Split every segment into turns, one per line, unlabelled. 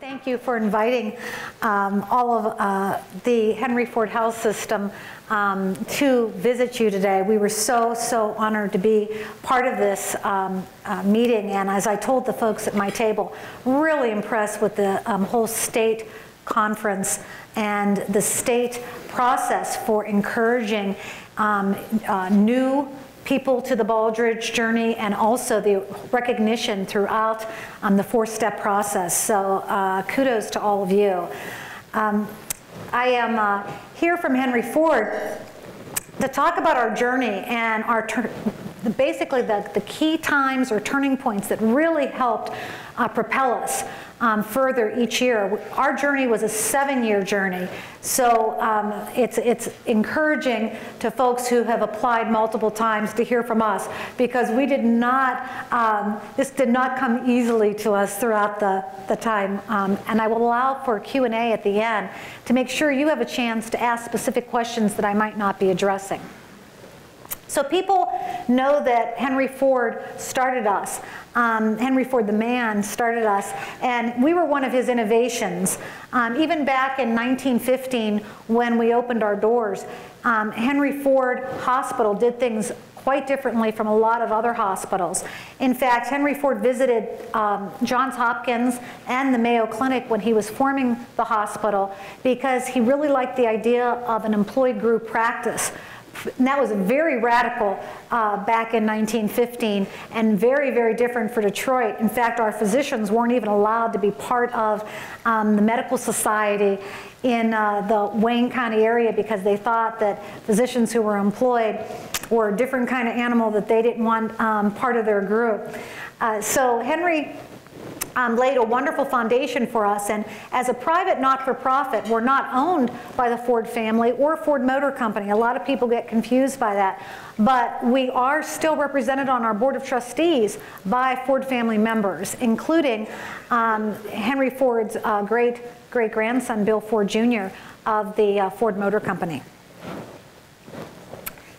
Thank you for inviting um, all of uh, the Henry Ford Health System um, to visit you today. We were so, so honored to be part of this um, uh, meeting. And as I told the folks at my table, really impressed with the um, whole state conference and the state process for encouraging um, uh, new people to the Baldrige journey and also the recognition throughout um, the four-step process. So uh, kudos to all of you. Um, I am uh, here from Henry Ford to talk about our journey and our basically the, the key times or turning points that really helped uh, propel us um, further each year. Our journey was a seven-year journey, so um, it's, it's encouraging to folks who have applied multiple times to hear from us because we did not, um, this did not come easily to us throughout the, the time. Um, and I will allow for Q&A at the end to make sure you have a chance to ask specific questions that I might not be addressing. So people know that Henry Ford started us. Um, Henry Ford, the man, started us, and we were one of his innovations. Um, even back in 1915, when we opened our doors, um, Henry Ford Hospital did things quite differently from a lot of other hospitals. In fact, Henry Ford visited um, Johns Hopkins and the Mayo Clinic when he was forming the hospital because he really liked the idea of an employed group practice and that was very radical uh, back in 1915 and very, very different for Detroit. In fact, our physicians weren't even allowed to be part of um, the medical society in uh, the Wayne County area because they thought that physicians who were employed were a different kind of animal that they didn't want um, part of their group. Uh, so Henry um, laid a wonderful foundation for us. And as a private not-for-profit, we're not owned by the Ford family or Ford Motor Company. A lot of people get confused by that. But we are still represented on our board of trustees by Ford family members, including um, Henry Ford's uh, great great grandson, Bill Ford Jr. of the uh, Ford Motor Company.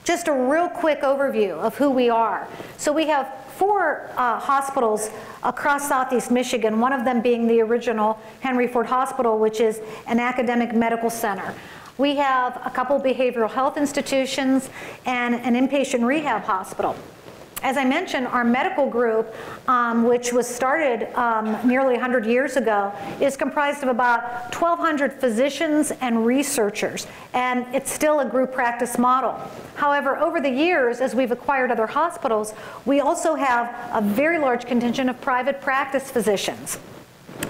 Just a real quick overview of who we are. So we have four uh, hospitals across southeast Michigan, one of them being the original Henry Ford Hospital, which is an academic medical center. We have a couple behavioral health institutions and an inpatient rehab hospital. As I mentioned, our medical group, um, which was started um, nearly 100 years ago, is comprised of about 1,200 physicians and researchers, and it's still a group practice model. However, over the years, as we've acquired other hospitals, we also have a very large contingent of private practice physicians.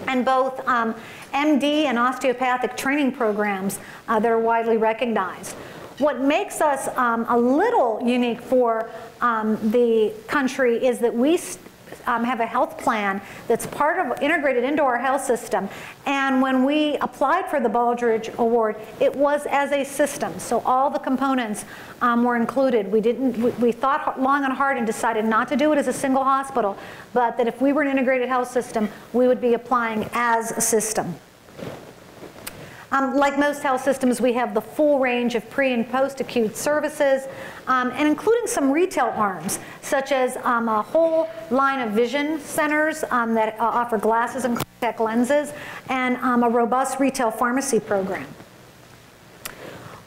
And both um, MD and osteopathic training programs uh, that are widely recognized. What makes us um, a little unique for um, the country is that we um, have a health plan that's part of integrated into our health system. And when we applied for the Baldrige Award, it was as a system. So all the components um, were included. We didn't. We, we, thought long and hard and decided not to do it as a single hospital, but that if we were an integrated health system, we would be applying as a system. Um, like most health systems, we have the full range of pre and post-acute services, um, and including some retail arms, such as um, a whole line of vision centers um, that uh, offer glasses and contact lenses, and um, a robust retail pharmacy program.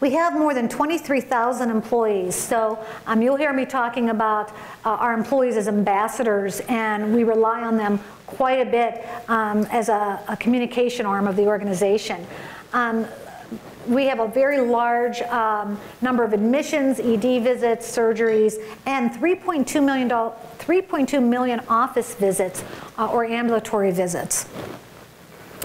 We have more than 23,000 employees, so um, you'll hear me talking about uh, our employees as ambassadors, and we rely on them quite a bit um, as a, a, communication arm of the organization. Um, we have a very large um, number of admissions, ED visits, surgeries, and 3.2 million, 3.2 million office visits uh, or ambulatory visits.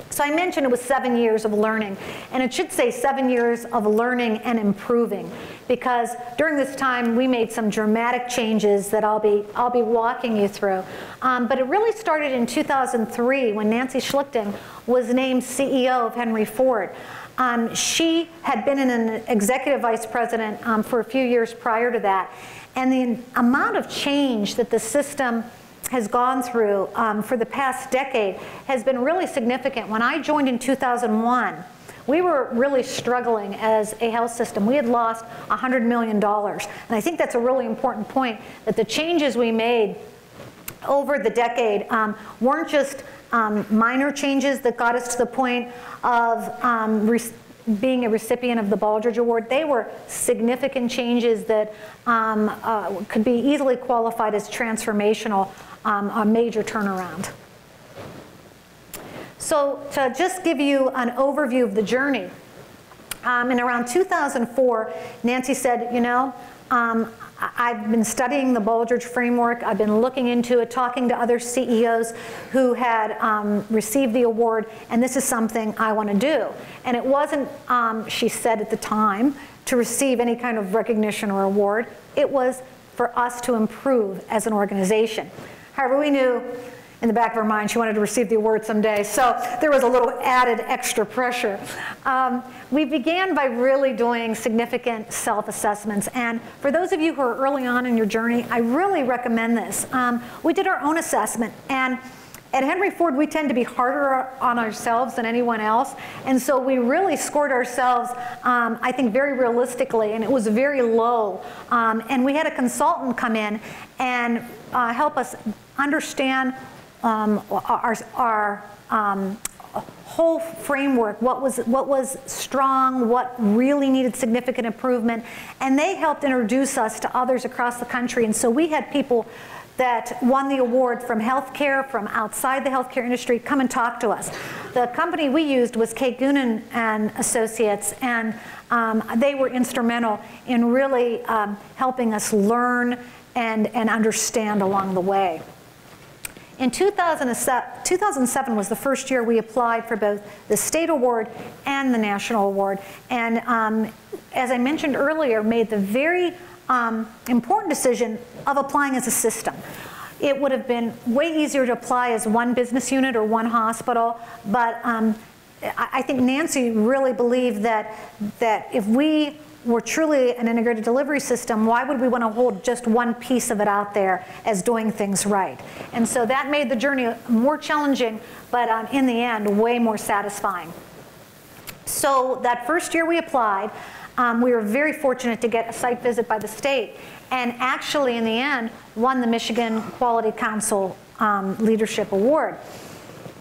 So I mentioned it was seven years of learning, and it should say seven years of learning and improving, because during this time we made some dramatic changes that I'll be, I'll be walking you through. Um, but it really started in 2003 when Nancy Schlichting was named CEO of Henry Ford. Um, she had been an executive vice president um, for a few years prior to that. And the amount of change that the system has gone through um, for the past decade has been really significant. When I joined in 2001, we were really struggling as a health system. We had lost $100 million. And I think that's a really important point that the changes we made over the decade um, weren't just um, minor changes that got us to the point of um, being a recipient of the Baldrige Award. They were significant changes that um, uh, could be easily qualified as transformational, um, a major turnaround. So to just give you an overview of the journey, um, in around 2004, Nancy said, you know, um, I've been studying the Baldrige framework. I've been looking into it, talking to other CEOs who had um, received the award, and this is something I want to do. And it wasn't, um, she said at the time, to receive any kind of recognition or award. It was for us to improve as an organization. However, we knew in the back of her mind. She wanted to receive the award someday. So there was a little added extra pressure. Um, we began by really doing significant self-assessments. And for those of you who are early on in your journey, I really recommend this. Um, we did our own assessment. And at Henry Ford, we tend to be harder on ourselves than anyone else. And so we really scored ourselves, um, I think, very realistically, and it was very low. Um, and we had a consultant come in and uh, help us understand um, our, our um, whole framework, what was, what was strong, what really needed significant improvement, and they helped introduce us to others across the country. And so we had people that won the award from healthcare, from outside the healthcare industry, come and talk to us. The company we used was Kate Goonan and Associates, and um, they were instrumental in really um, helping us learn and, and understand along the way. In 2007, 2007 was the first year we applied for both the state award and the national award. And um, as I mentioned earlier, made the very um, important decision of applying as a system. It would have been way easier to apply as one business unit or one hospital, but um, I think Nancy really believed that, that if we were truly an integrated delivery system, why would we want to hold just one piece of it out there as doing things right? And so that made the journey more challenging, but um, in the end, way more satisfying. So that first year we applied, um, we were very fortunate to get a site visit by the state, and actually, in the end, won the Michigan Quality Council um, Leadership Award.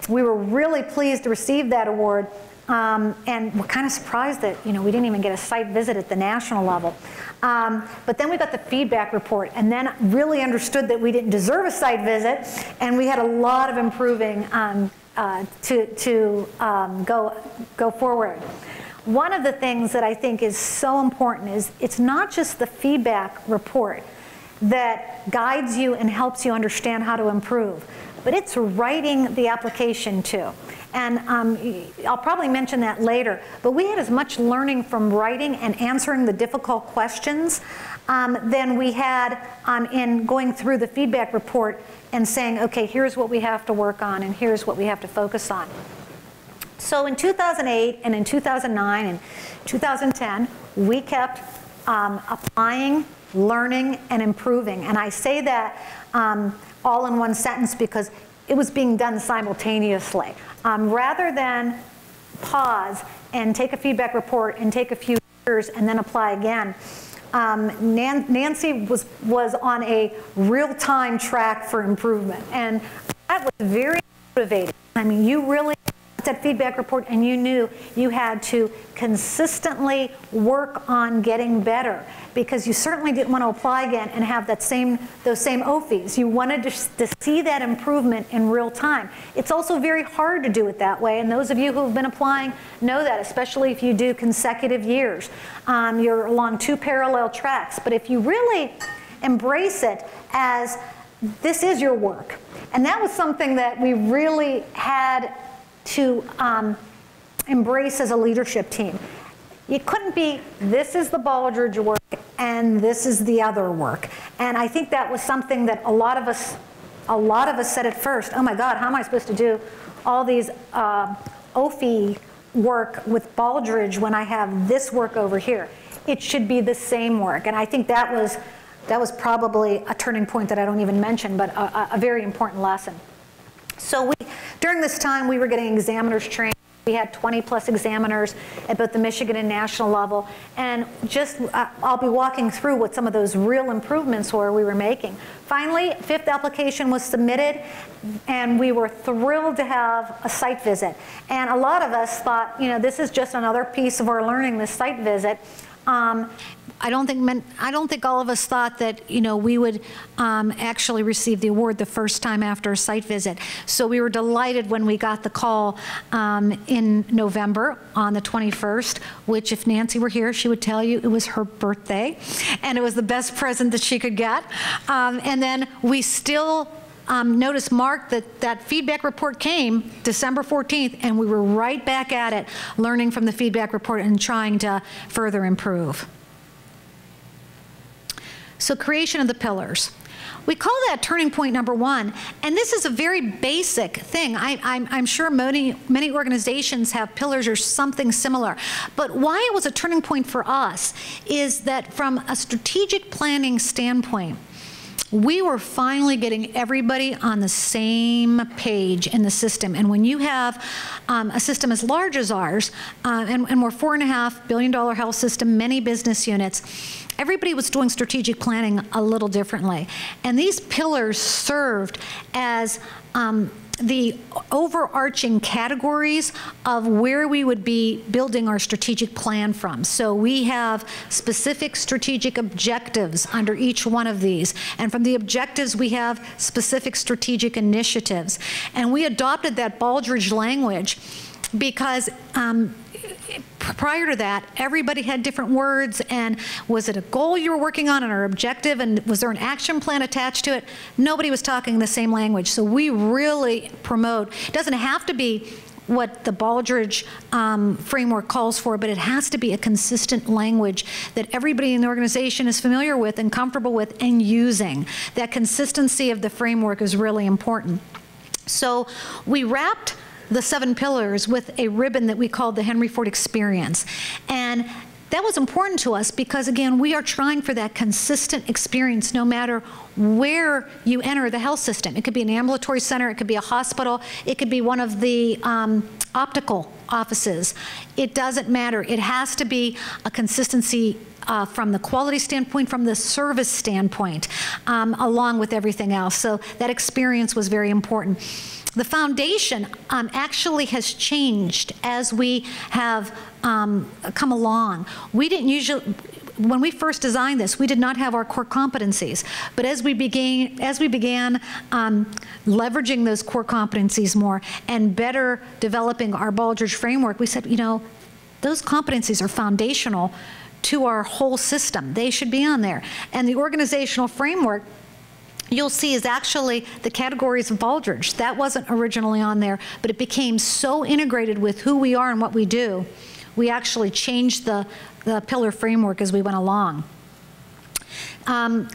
We were really pleased to receive that award um, and we're kind of surprised that you know we didn't even get a site visit at the national level. Um, but then we got the feedback report, and then really understood that we didn't deserve a site visit, and we had a lot of improving um, uh, to to um, go go forward. One of the things that I think is so important is it's not just the feedback report that guides you and helps you understand how to improve, but it's writing the application too. And um, I'll probably mention that later. But we had as much learning from writing and answering the difficult questions um, than we had um, in going through the feedback report and saying, okay, here's what we have to work on and here's what we have to focus on. So in 2008 and in 2009 and 2010, we kept um, applying, learning, and improving. And I say that um, all in one sentence because it was being done simultaneously. Um, rather than pause and take a feedback report and take a few years and then apply again, um, Nancy was, was on a real-time track for improvement. And that was very motivating. I mean, you really that feedback report and you knew you had to consistently work on getting better because you certainly didn't want to apply again and have that same those same OFEs. You wanted to, to see that improvement in real time. It's also very hard to do it that way and those of you who have been applying know that, especially if you do consecutive years. Um, you're along two parallel tracks, but if you really embrace it as this is your work. And that was something that we really had to um, embrace as a leadership team. It couldn't be, this is the Baldrige work and this is the other work. And I think that was something that a lot of us, a lot of us said at first, oh my God, how am I supposed to do all these uh, OFE work with Baldrige when I have this work over here? It should be the same work. And I think that was, that was probably a turning point that I don't even mention, but a, a very important lesson. So we, during this time, we were getting examiners trained. We had 20 plus examiners at both the Michigan and national level. And just, uh, I'll be walking through what some of those real improvements were we were making. Finally, fifth application was submitted and we were thrilled to have a site visit. And a lot of us thought, you know, this is just another piece of our learning, this site visit. Um, I don't think I don't think all of us thought that you know we would um, actually receive the award the first time after a site visit. So we were delighted when we got the call um, in November on the 21st, which if Nancy were here, she would tell you it was her birthday, and it was the best present that she could get. Um, and then we still um, notice, Mark, that that feedback report came December 14th, and we were right back at it, learning from the feedback report and trying to further improve. So creation of the pillars. We call that turning point number one, and this is a very basic thing. I, am sure many, many organizations have pillars or something similar, but why it was a turning point for us is that from a strategic planning standpoint, we were finally getting everybody on the same page in the system. And when you have um, a system as large as ours, uh, and, and we're four and a half billion dollar health system, many business units, everybody was doing strategic planning a little differently. And these pillars served as um, the overarching categories of where we would be building our strategic plan from. So we have specific strategic objectives under each one of these. And from the objectives, we have specific strategic initiatives. And we adopted that Baldrige language because um, prior to that, everybody had different words, and was it a goal you were working on and an objective, and was there an action plan attached to it? Nobody was talking the same language. So we really promote, it doesn't have to be what the Baldrige um, framework calls for, but it has to be a consistent language that everybody in the organization is familiar with and comfortable with and using. That consistency of the framework is really important. So we wrapped the seven pillars with a ribbon that we called the Henry Ford Experience. And that was important to us because, again, we are trying for that consistent experience no matter where you enter the health system. It could be an ambulatory center, it could be a hospital, it could be one of the um, optical offices. It doesn't matter. It has to be a consistency uh, from the quality standpoint, from the service standpoint, um, along with everything else. So that experience was very important. The foundation um, actually has changed as we have um, come along. We didn't usually, when we first designed this, we did not have our core competencies. But as we began, as we began um, leveraging those core competencies more and better developing our Baldrige framework, we said, you know, those competencies are foundational to our whole system. They should be on there. And the organizational framework you'll see is actually the categories of Baldrige. That wasn't originally on there, but it became so integrated with who we are and what we do. We actually changed the, the pillar framework as we went along. Um,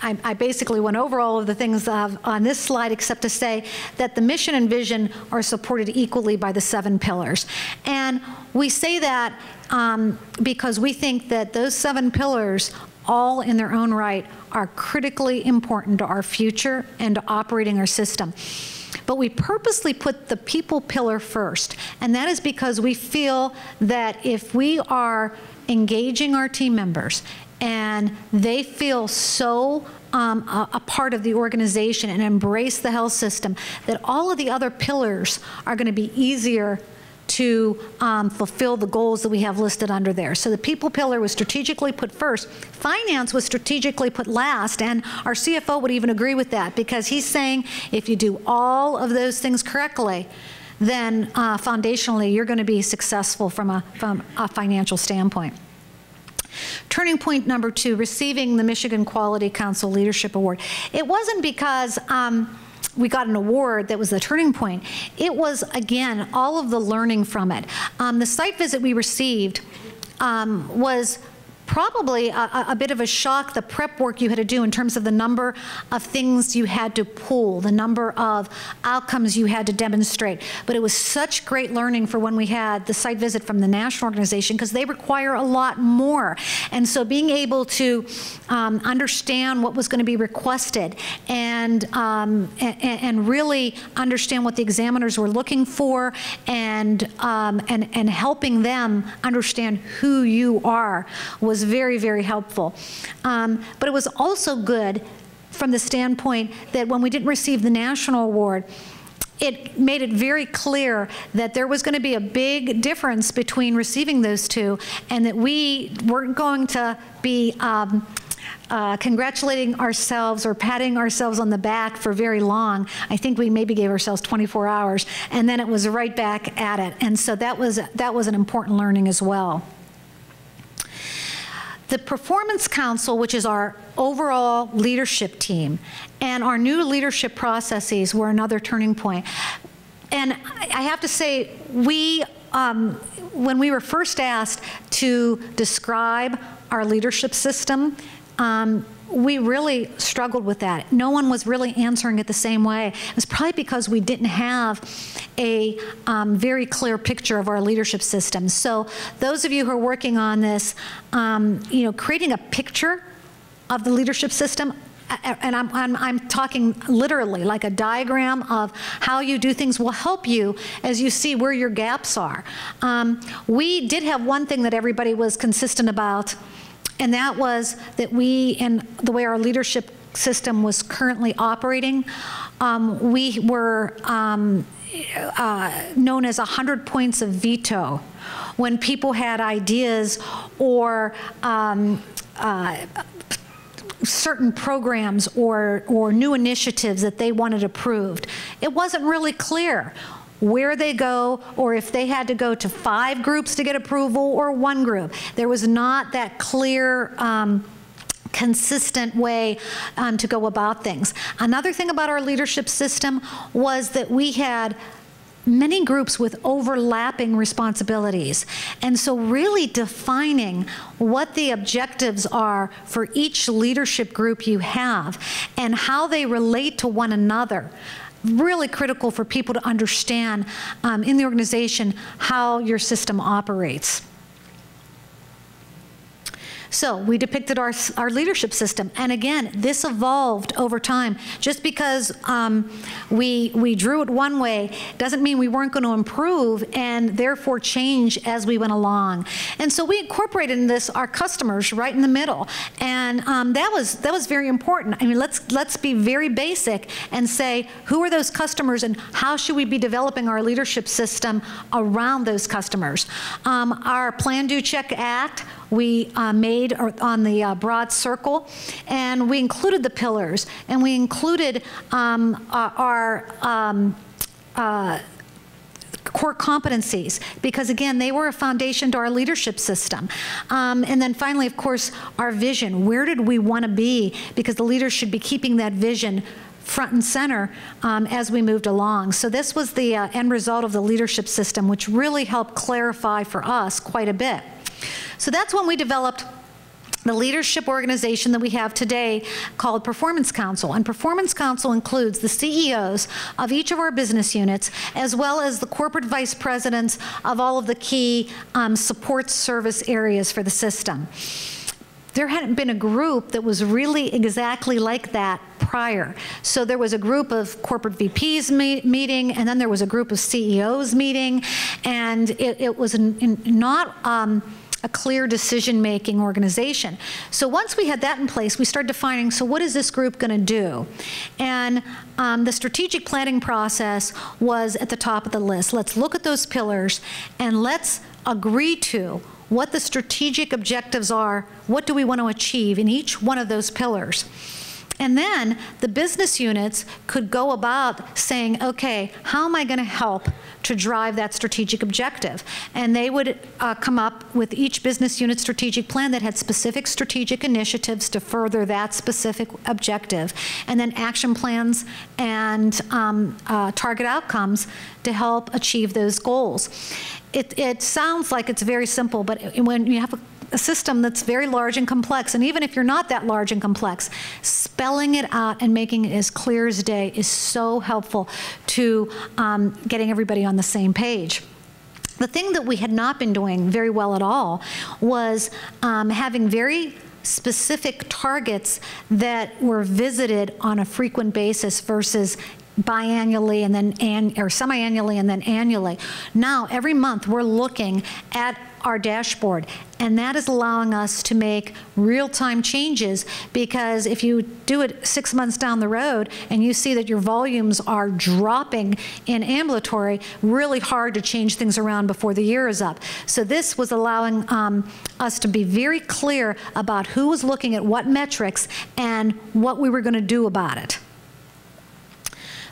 I, I, basically went over all of the things on this slide except to say that the mission and vision are supported equally by the seven pillars. And we say that um, because we think that those seven pillars all in their own right are critically important to our future and to operating our system. But we purposely put the people pillar first, and that is because we feel that if we are engaging our team members and they feel so um, a, a, part of the organization and embrace the health system, that all of the other pillars are going to be easier to um, fulfill the goals that we have listed under there. So the people pillar was strategically put first. Finance was strategically put last, and our CFO would even agree with that because he's saying if you do all of those things correctly, then uh, foundationally you're going to be successful from a, from a financial standpoint. Turning point number two, receiving the Michigan Quality Council Leadership Award. It wasn't because um, we got an award that was the turning point. It was, again, all of the learning from it. Um, the site visit we received um, was probably a, a, bit of a shock, the prep work you had to do in terms of the number of things you had to pull, the number of outcomes you had to demonstrate. But it was such great learning for when we had the site visit from the national organization because they require a lot more. And so being able to um, understand what was going to be requested and, um, and, and, really understand what the examiners were looking for and, um, and, and helping them understand who you are was very, very helpful. Um, but it was also good from the standpoint that when we didn't receive the national award, it made it very clear that there was going to be a big difference between receiving those two and that we weren't going to be um, uh, congratulating ourselves or patting ourselves on the back for very long. I think we maybe gave ourselves 24 hours, and then it was right back at it. And so that was that was an important learning as well. The Performance Council, which is our overall leadership team, and our new leadership processes were another turning point. And I have to say, we, um, when we were first asked to describe our leadership system, um, we really struggled with that. No one was really answering it the same way. It's probably because we didn't have a um, very clear picture of our leadership system. So those of you who are working on this, um, you know, creating a picture of the leadership system, and I'm, I'm, I'm, talking literally like a diagram of how you do things will help you as you see where your gaps are. Um, we did have one thing that everybody was consistent about and that was that we, and the way our leadership system was currently operating, um, we were um, uh, known as 100 points of veto when people had ideas or um, uh, certain programs or, or new initiatives that they wanted approved. It wasn't really clear where they go, or if they had to go to five groups to get approval or one group. There was not that clear um, consistent way um, to go about things. Another thing about our leadership system was that we had many groups with overlapping responsibilities. And so really defining what the objectives are for each leadership group you have and how they relate to one another really critical for people to understand um, in the organization how your system operates. So we depicted our, our leadership system. And again, this evolved over time. Just because um, we, we drew it one way doesn't mean we weren't going to improve and therefore change as we went along. And so we incorporated in this our customers right in the middle. And um, that, was, that was very important. I mean, let's, let's be very basic and say, who are those customers and how should we be developing our leadership system around those customers? Um, our Plan, Do, Check, Act we uh, made on the uh, broad circle, and we included the pillars, and we included um, our, um, uh, core competencies because again they were a foundation to our leadership system. Um, and then finally of course our vision. Where did we want to be? Because the leaders should be keeping that vision front and center um, as we moved along. So this was the uh, end result of the leadership system which really helped clarify for us quite a bit so that's when we developed the leadership organization that we have today called Performance Council. And Performance Council includes the CEOs of each of our business units, as well as the corporate vice presidents of all of the key um, support service areas for the system. There hadn't been a group that was really exactly like that prior. So there was a group of corporate VPs meet, meeting, and then there was a group of CEOs meeting, and it, it was not um, a clear decision-making organization. So once we had that in place, we started defining, so what is this group going to do? And um, the strategic planning process was at the top of the list. Let's look at those pillars and let's agree to what the strategic objectives are, what do we want to achieve in each one of those pillars. And then the business units could go about saying, okay, how am I going to help to drive that strategic objective? And they would uh, come up with each business unit strategic plan that had specific strategic initiatives to further that specific objective, and then action plans and um, uh, target outcomes to help achieve those goals. It, it sounds like it's very simple, but when you have a a system that's very large and complex, and even if you're not that large and complex, spelling it out and making it as clear as day is so helpful to um, getting everybody on the same page. The thing that we had not been doing very well at all was um, having very specific targets that were visited on a frequent basis versus biannually and then an, or semi-annually and then annually. Now, every month we're looking at our dashboard and that is allowing us to make real-time changes because if you do it six months down the road and you see that your volumes are dropping in ambulatory, really hard to change things around before the year is up. So this was allowing um, us to be very clear about who was looking at what metrics and what we were going to do about it.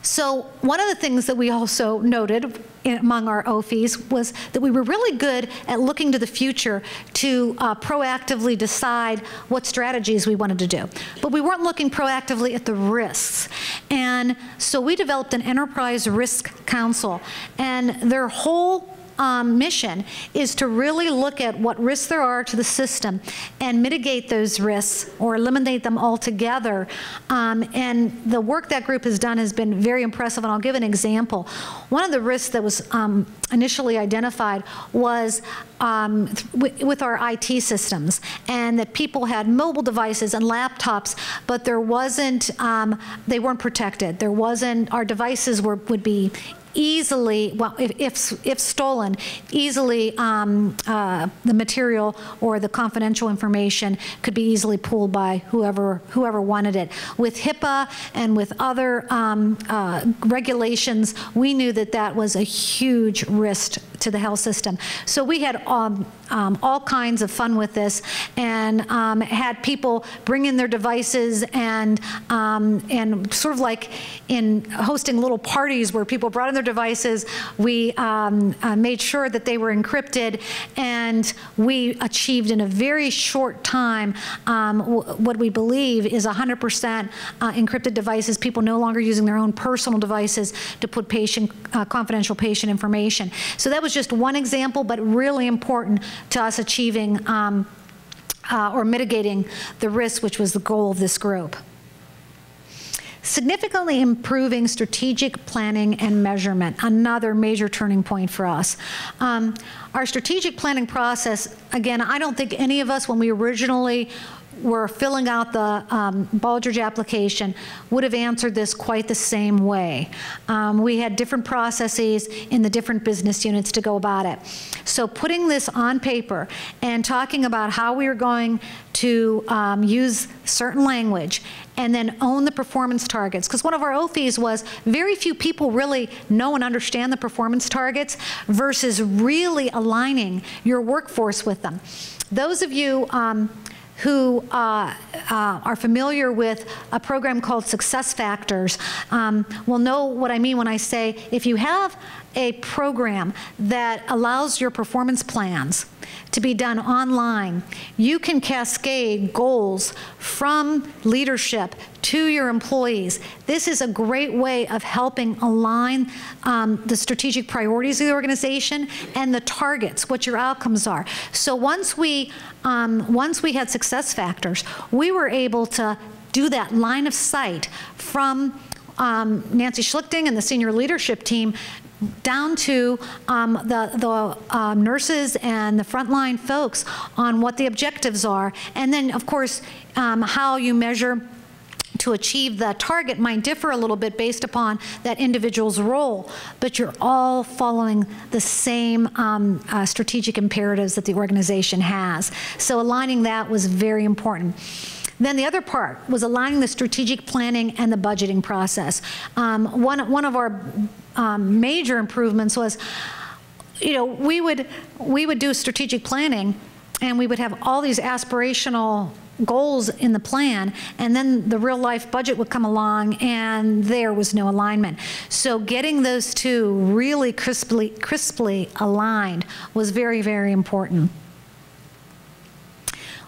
So one of the things that we also noted in, among our OFIs was that we were really good at looking to the future to uh, proactively decide what strategies we wanted to do. But we weren't looking proactively at the risks. And so we developed an enterprise risk council. And their whole um, mission is to really look at what risks there are to the system and mitigate those risks or eliminate them altogether. Um, and the work that group has done has been very impressive, and I'll give an example. One of the risks that was um, initially identified was um, with our IT systems, and that people had mobile devices and laptops, but there wasn't, um, they weren't protected. There wasn't, our devices were, would be easily, well, if, if, if stolen, easily um, uh, the material or the confidential information could be easily pulled by whoever, whoever wanted it. With HIPAA and with other um, uh, regulations, we knew that that was a huge risk to the health system. So we had um, um, all kinds of fun with this and um, had people bring in their devices and, um, and sort of like in hosting little parties where people brought in their devices, we um, uh, made sure that they were encrypted and we achieved in a very short time um, what we believe is 100% uh, encrypted devices, people no longer using their own personal devices to put patient, uh, confidential patient information. So that was was just one example, but really important to us achieving um, uh, or mitigating the risk, which was the goal of this group. Significantly improving strategic planning and measurement, another major turning point for us. Um, our strategic planning process, again, I don't think any of us, when we originally were filling out the um, Baldrige application would have answered this quite the same way. Um, we had different processes in the different business units to go about it. So putting this on paper and talking about how we are going to um, use certain language and then own the performance targets. Because one of our OFIs was very few people really know and understand the performance targets versus really aligning your workforce with them. Those of you um, who uh, uh, are familiar with a program called Success Factors um, will know what I mean when I say if you have a program that allows your performance plans to be done online, you can cascade goals from leadership to your employees. This is a great way of helping align um, the strategic priorities of the organization and the targets, what your outcomes are. So once we, um, once we had success factors, we were able to do that line of sight from um, Nancy Schlichting and the senior leadership team down to um, the, the um, nurses and the frontline folks on what the objectives are. And then, of course, um, how you measure to achieve the target might differ a little bit based upon that individual's role, but you're all following the same um, uh, strategic imperatives that the organization has. So aligning that was very important. Then the other part was aligning the strategic planning and the budgeting process. Um, one, one of our um, major improvements was, you know, we would, we would do strategic planning and we would have all these aspirational goals in the plan and then the real life budget would come along and there was no alignment. So getting those two really crisply, crisply aligned was very, very important.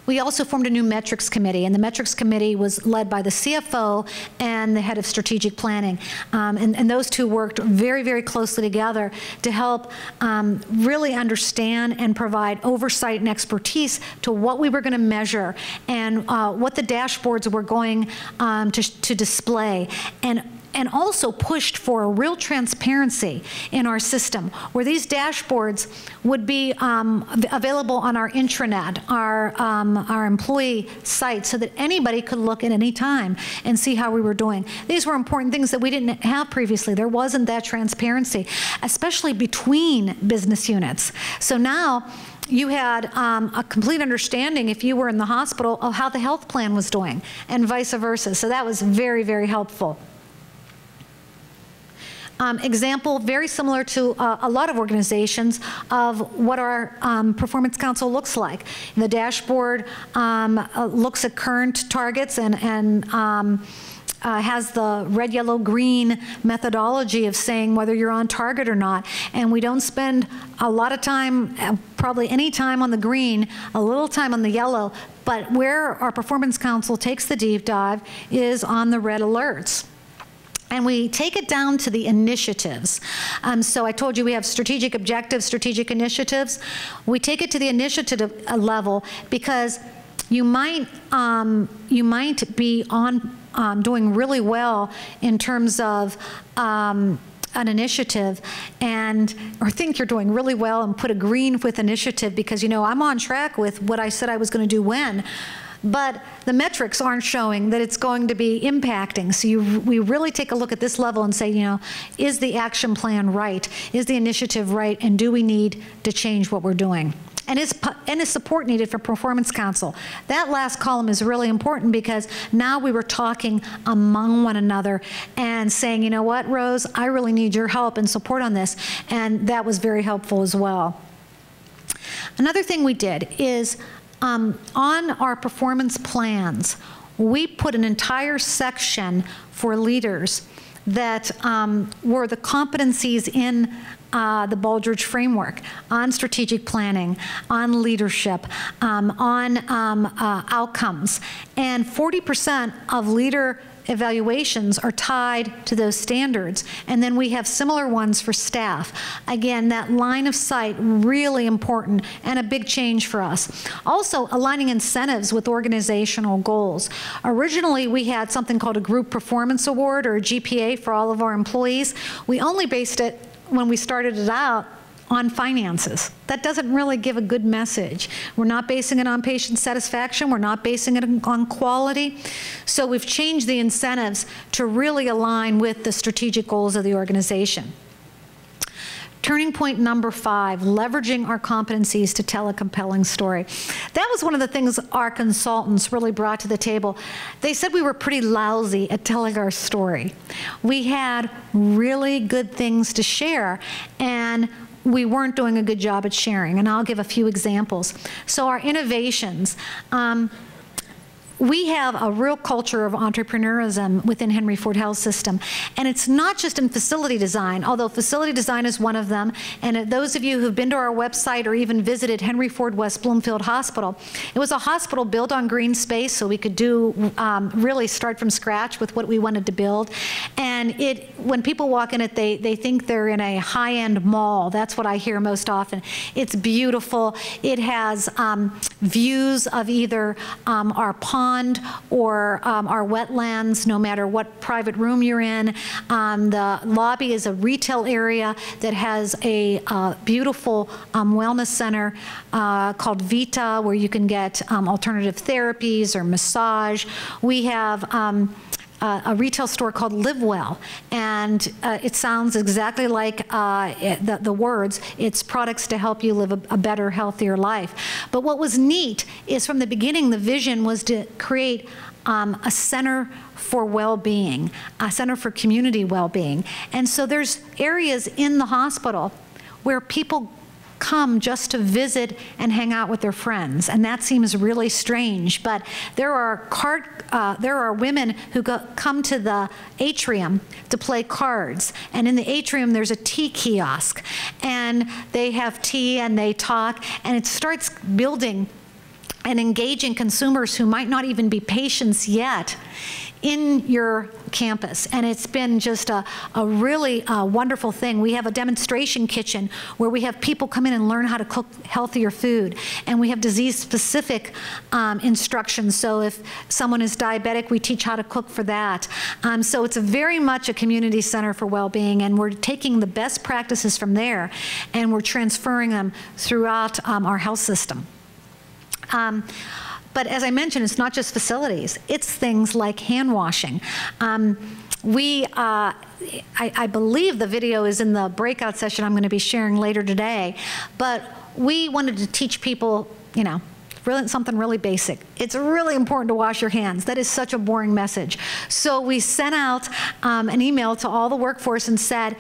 We also formed a new metrics committee, and the metrics committee was led by the CFO and the head of strategic planning. Um, and, and, those two worked very, very closely together to help um, really understand and provide oversight and expertise to what we were going to measure and uh, what the dashboards were going um, to, to display. And and also pushed for a real transparency in our system where these dashboards would be um, available on our intranet, our, um, our employee site, so that anybody could look at any time and see how we were doing. These were important things that we didn't have previously. There wasn't that transparency, especially between business units. So now, you had um, a complete understanding if you were in the hospital of how the health plan was doing and vice versa. So that was very, very helpful. Um, example, very similar to uh, a lot of organizations of what our um, performance council looks like. The dashboard um, uh, looks at current targets and, and um, uh, has the red, yellow, green methodology of saying whether you're on target or not. And we don't spend a lot of time, uh, probably any time on the green, a little time on the yellow, but where our performance council takes the deep dive is on the red alerts and we take it down to the initiatives. Um, so I told you we have strategic objectives, strategic initiatives. We take it to the initiative uh, level because you might um, you might be on um, doing really well in terms of um, an initiative and or think you're doing really well and put a green with initiative because you know I'm on track with what I said I was going to do when but the metrics aren't showing that it's going to be impacting. So you, we really take a look at this level and say, you know, is the action plan right? Is the initiative right? And do we need to change what we're doing? And is, and is support needed for Performance Council? That last column is really important because now we were talking among one another and saying, you know what, Rose, I really need your help and support on this. And that was very helpful as well. Another thing we did is um, on our performance plans, we put an entire section for leaders that um, were the competencies in uh, the Baldrige framework on strategic planning, on leadership, um, on um, uh, outcomes. And 40% of leader evaluations are tied to those standards. And then we have similar ones for staff. Again, that line of sight, really important and a big change for us. Also, aligning incentives with organizational goals. Originally, we had something called a Group Performance Award or a GPA for all of our employees. We only based it when we started it out on finances. That doesn't really give a good message. We're not basing it on patient satisfaction. We're not basing it on quality. So we've changed the incentives to really align with the strategic goals of the organization. Turning point number five, leveraging our competencies to tell a compelling story. That was one of the things our consultants really brought to the table. They said we were pretty lousy at telling our story. We had really good things to share, and we weren't doing a good job at sharing, and I'll give a few examples. So our innovations, um, we have a real culture of entrepreneurism within Henry Ford Health System. And it's not just in facility design, although facility design is one of them. And those of you who've been to our website or even visited Henry Ford West Bloomfield Hospital, it was a hospital built on green space so we could do um, really start from scratch with what we wanted to build. And it, when people walk in it, they, they think they're in a high-end mall. That's what I hear most often. It's beautiful. It has um, views of either um, our pond pond or um, our wetlands, no matter what private room you're in. Um, the lobby is a retail area that has a uh, beautiful um, wellness center uh, called Vita, where you can get um, alternative therapies or massage. We have um, uh, a retail store called Live Well, and uh, it sounds exactly like uh, it, the, the, words. It's products to help you live a, a, better, healthier life. But what was neat is from the beginning, the vision was to create um, a center for well-being, a center for community well-being. And so there's areas in the hospital where people come just to visit and hang out with their friends. And that seems really strange. But there are card, uh, there are women who go, come to the atrium to play cards. And in the atrium, there's a tea kiosk. And they have tea and they talk. And it starts building and engaging consumers who might not even be patients yet in your campus. And it's been just a, a really uh, wonderful thing. We have a demonstration kitchen where we have people come in and learn how to cook healthier food. And we have disease specific um, instructions. So if someone is diabetic, we teach how to cook for that. Um, so it's very much a community center for well being. And we're taking the best practices from there and we're transferring them throughout um, our health system. But as I mentioned, it's not just facilities, it's things like hand washing. Um, we, uh, I, I, believe the video is in the breakout session I'm going to be sharing later today, but we wanted to teach people, you know, really, something really basic. It's really important to wash your hands. That is such a boring message. So we sent out um, an email to all the workforce and said,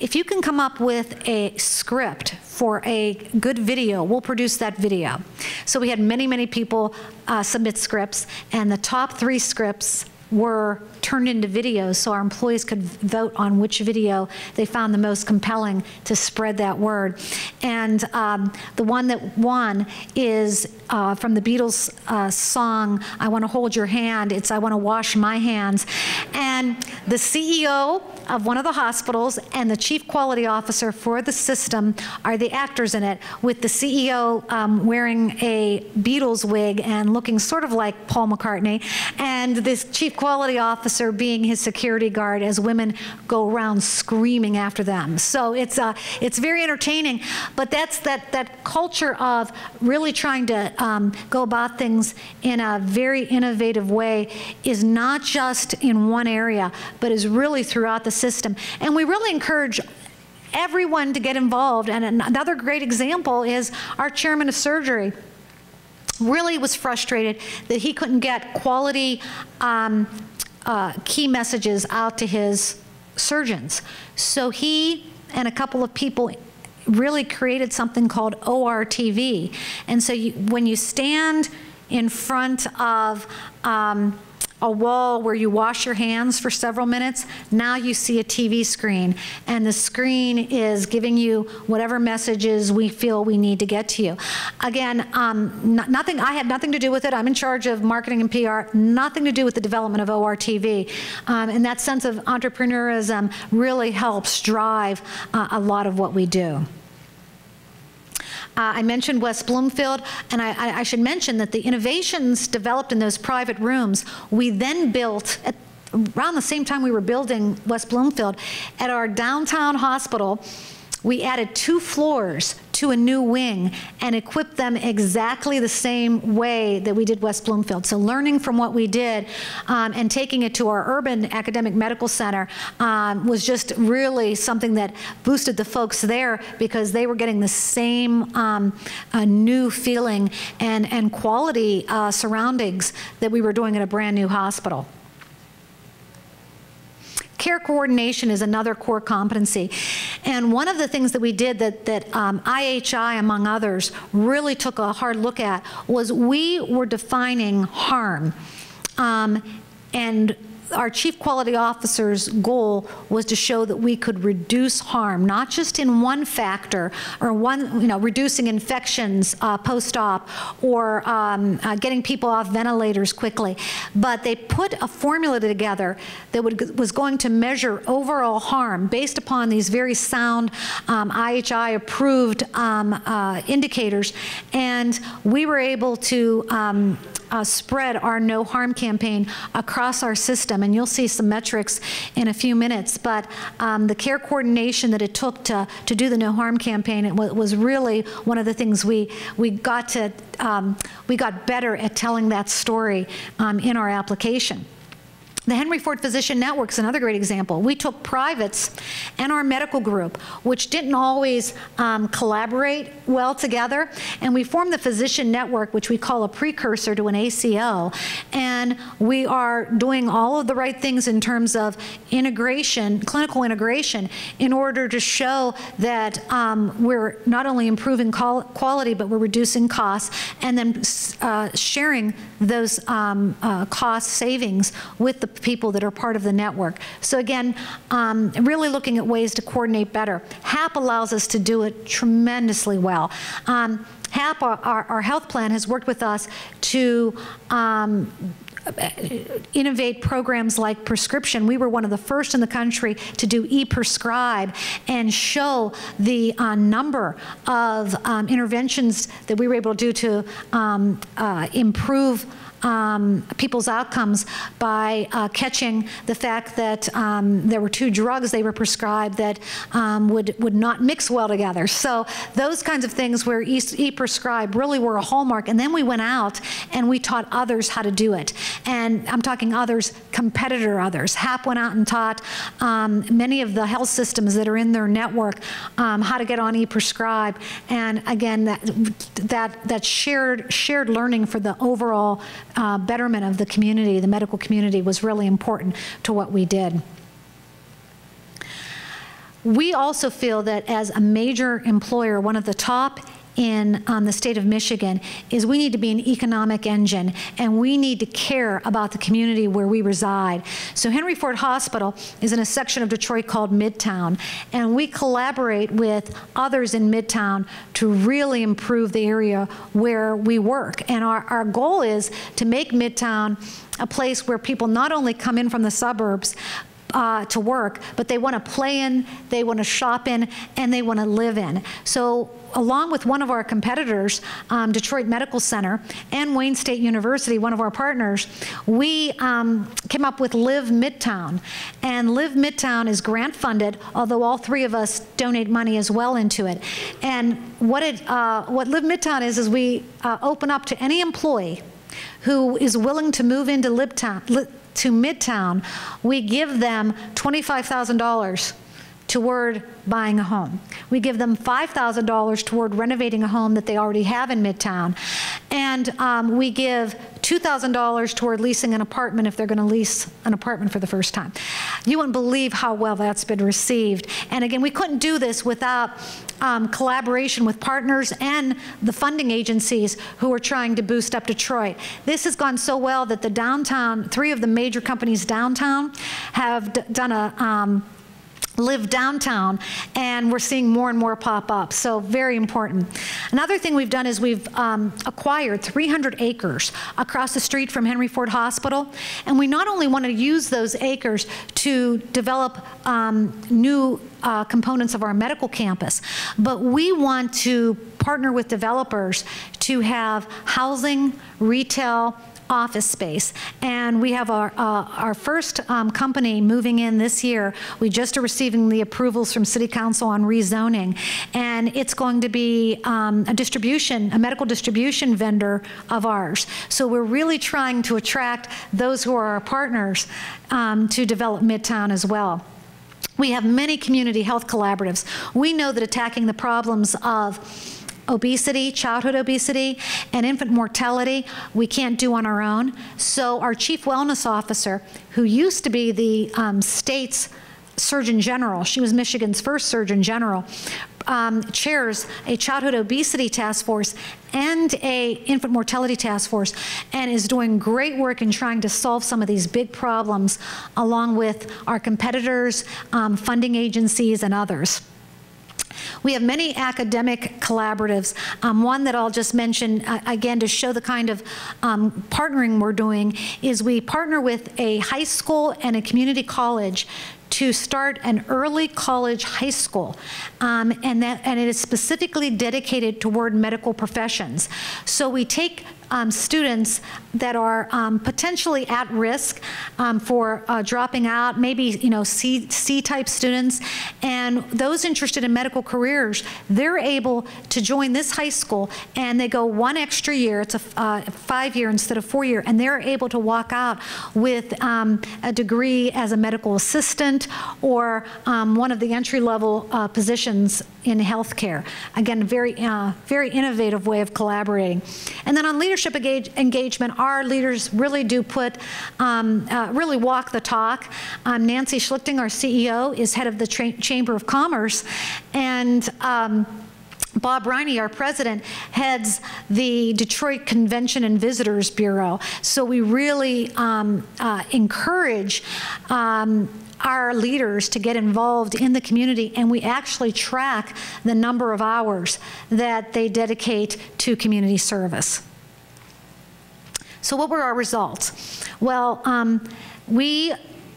if you can come up with a script for a good video, we'll produce that video. So we had many, many people uh, submit scripts, and the top three scripts were turned into videos so our employees could vote on which video they found the most compelling to spread that word. And um, the one that won is uh, from the Beatles uh, song, I Want to Hold Your Hand. It's I Want to Wash My Hands. And the CEO of one of the hospitals and the chief quality officer for the system are the actors in it, with the CEO um, wearing a Beatles wig and looking sort of like Paul McCartney, and this chief quality officer being his security guard as women go around screaming after them. So it's, uh, it's very entertaining, but that's that, that culture of really trying to um, go about things in a very innovative way is not just in one area, but is really throughout the system. And we really encourage everyone to get involved. And another great example is our chairman of surgery really was frustrated that he couldn't get quality um, uh, key messages out to his surgeons. So he and a couple of people really created something called ORTV. And so you, when you stand in front of um, a wall where you wash your hands for several minutes, now you see a TV screen. And the screen is giving you whatever messages we feel we need to get to you. Again, um, nothing, I had nothing to do with it. I'm in charge of marketing and PR, nothing to do with the development of ORTV. Um, and that sense of entrepreneurism really helps drive uh, a lot of what we do. Uh, I mentioned West Bloomfield, and I, I, should mention that the innovations developed in those private rooms, we then built at around the same time we were building West Bloomfield at our downtown hospital we added two floors to a new wing and equipped them exactly the same way that we did West Bloomfield. So learning from what we did um, and taking it to our urban academic medical center um, was just really something that boosted the folks there because they were getting the same um, new feeling and, and quality uh, surroundings that we were doing at a brand new hospital. Care coordination is another core competency. And one of the things that we did that, that um, IHI, among others, really took a hard look at was we were defining harm. Um, and our chief quality officer's goal was to show that we could reduce harm, not just in one factor or one, you know, reducing infections uh, post-op or um, uh, getting people off ventilators quickly, but they put a formula together that would, was going to measure overall harm based upon these very sound um, IHI approved um, uh, indicators, and we were able to um, uh, spread our no harm campaign across our system. And you'll see some metrics in a few minutes. But um, the care coordination that it took to, to do the no harm campaign it was really one of the things we, we got to, um, we got better at telling that story um, in our application. The Henry Ford Physician Network is another great example. We took privates and our medical group, which didn't always um, collaborate well together, and we formed the Physician Network, which we call a precursor to an ACO. And we are doing all of the right things in terms of integration, clinical integration, in order to show that um, we're not only improving quality, but we're reducing costs, and then uh, sharing those um, uh, cost savings with the people that are part of the network. So again, um, really looking at ways to coordinate better. HAP allows us to do it tremendously well. Um, HAP, our, our, health plan, has worked with us to um, innovate programs like prescription. We were one of the first in the country to do e-prescribe and show the uh, number of um, interventions that we were able to do to um, uh, improve um, people's outcomes by uh, catching the fact that um, there were two drugs they were prescribed that um, would, would not mix well together. So those kinds of things where e-prescribe really were a hallmark. And then we went out and we taught others how to do it. And I'm talking others, competitor others. HAP went out and taught um, many of the health systems that are in their network um, how to get on e-prescribe. And again, that, that, that shared, shared learning for the overall uh, betterment of the community, the medical community, was really important to what we did. We also feel that as a major employer, one of the top in um, the state of Michigan is we need to be an economic engine and we need to care about the community where we reside. So Henry Ford Hospital is in a section of Detroit called Midtown and we collaborate with others in Midtown to really improve the area where we work. And our, our goal is to make Midtown a place where people not only come in from the suburbs, uh, to work, but they want to play in, they want to shop in, and they want to live in. So along with one of our competitors, um, Detroit Medical Center, and Wayne State University, one of our partners, we um, came up with Live Midtown. And Live Midtown is grant funded, although all three of us donate money as well into it. And what, it, uh, what Live Midtown is, is we uh, open up to any employee who is willing to move into Libtown, to Midtown, we give them $25,000 toward buying a home. We give them $5,000 toward renovating a home that they already have in Midtown. And um, we give $2,000 toward leasing an apartment if they're going to lease an apartment for the first time. You wouldn't believe how well that's been received. And again, we couldn't do this without um, collaboration with partners and the funding agencies who are trying to boost up Detroit. This has gone so well that the downtown, three of the major companies downtown have done a um, live downtown and we're seeing more and more pop up so very important another thing we've done is we've um, acquired 300 acres across the street from henry ford hospital and we not only want to use those acres to develop um, new uh, components of our medical campus but we want to partner with developers to have housing retail office space. And we have our, uh, our first um, company moving in this year. We just are receiving the approvals from City Council on rezoning. And it's going to be um, a distribution, a medical distribution vendor of ours. So we're really trying to attract those who are our partners um, to develop Midtown as well. We have many community health collaboratives. We know that attacking the problems of obesity, childhood obesity, and infant mortality we can't do on our own. So our chief wellness officer, who used to be the um, state's Surgeon General, she was Michigan's first Surgeon General, um, chairs a childhood obesity task force and a infant mortality task force and is doing great work in trying to solve some of these big problems along with our competitors, um, funding agencies, and others. We have many academic collaboratives. Um, one that I'll just mention uh, again to show the kind of um, partnering we're doing is we partner with a high school and a community college to start an early college high school, um, and that and it is specifically dedicated toward medical professions. So we take um, students that are um, potentially at risk um, for uh, dropping out, maybe you know C, C type students, and those interested in medical careers, they're able to join this high school and they go one extra year. It's a uh, five year instead of four year, and they're able to walk out with um, a degree as a medical assistant or um, one of the entry level uh, positions in healthcare. Again, very uh, very innovative way of collaborating. And then on leadership engage, engagement, our leaders really do put, um, uh, really walk the talk. Um, Nancy Schlichting, our CEO, is head of the Chamber of Commerce, and um, Bob Riney, our president, heads the Detroit Convention and Visitors Bureau. So we really um, uh, encourage um, our leaders to get involved in the community, and we actually track the number of hours that they dedicate to community service. So, what were our results? Well, um, we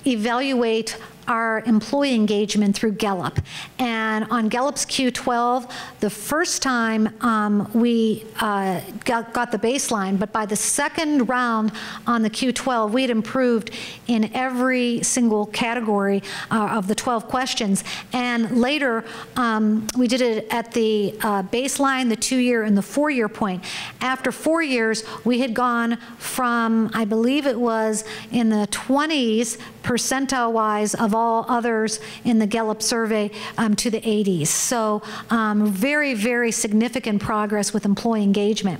evaluate our employee engagement through Gallup. And on Gallup's Q12, the first time um, we uh, got, got, the baseline, but by the second round on the Q12, we had improved in every single category uh, of the 12 questions. And later, um, we did it at the uh, baseline, the two year, and the four year point. After four years, we had gone from, I believe it was in the 20s percentile wise of all others in the Gallup survey um, to the 80s. So um, very, very significant progress with employee engagement.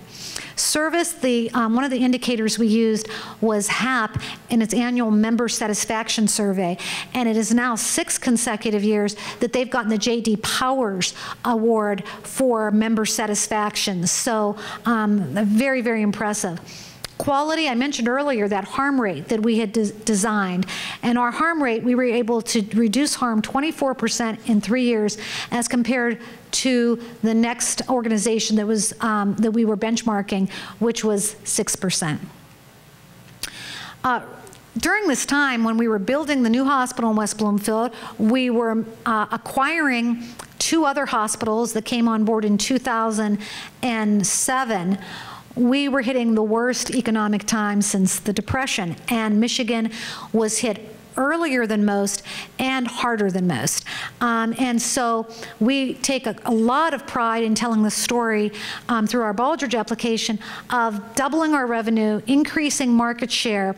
Service, the, um, one of the indicators we used was HAP in its annual member satisfaction survey, and it is now six consecutive years that they've gotten the J.D. Powers Award for member satisfaction. So um, very, very impressive. Quality, I mentioned earlier that harm rate that we had de designed. And our harm rate, we were able to reduce harm 24% in three years as compared to the next organization that was um, that we were benchmarking, which was 6%. Uh, during this time, when we were building the new hospital in West Bloomfield, we were uh, acquiring two other hospitals that came on board in 2007 we were hitting the worst economic time since the Depression, and Michigan was hit earlier than most and harder than most. Um, and so we take a, a, lot of pride in telling the story um, through our Baldrige application of doubling our revenue, increasing market share,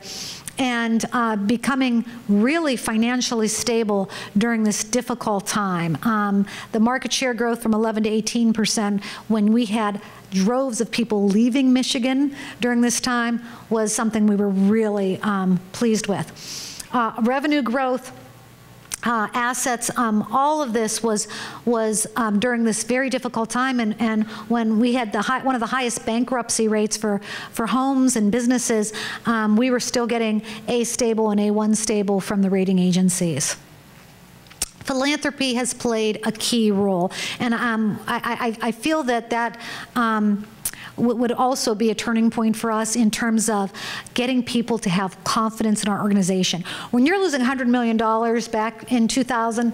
and uh, becoming really financially stable during this difficult time. Um, the market share growth from 11 to 18 percent when we had droves of people leaving Michigan during this time was something we were really um, pleased with. Uh, revenue growth, uh, assets, um, all of this was was um, during this very difficult time, and, and when we had the high, one of the highest bankruptcy rates for for homes and businesses, um, we were still getting A stable and A1 stable from the rating agencies philanthropy has played a key role. And um, I, I, I, feel that that um, would also be a turning point for us in terms of getting people to have confidence in our organization. When you're losing $100 million back in 2000,